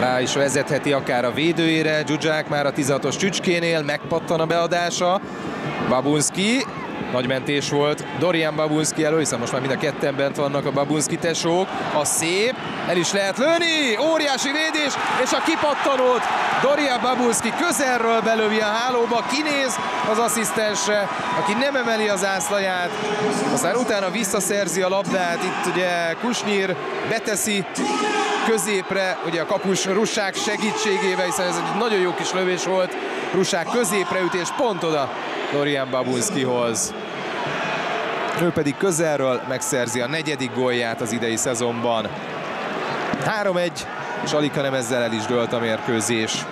rá is vezetheti akár a védőjére. Zsuzsák már a 16-os csücskénél, megpattan a beadása. Babunski, nagy mentés volt Dorian Babunski elő, hiszen most már mind a ketten bent vannak a Babunski tesók. A szép, el is lehet lőni, óriási védés, és a kipattanót Dorian Babunski közelről belövi a hálóba, kinéz az asszisztense, aki nem emeli az ászlaját, aztán utána visszaszerzi a labdát, itt ugye Kusnyír beteszi középre, ugye a kapus Russák segítségével, hiszen ez egy nagyon jó kis lövés volt, Russák középre ütés, pont oda Dorian Babunskihoz. Ő pedig közelről megszerzi a negyedik gólját az idei szezonban. 3-1, és alig nem ezzel el is dőlt a mérkőzés.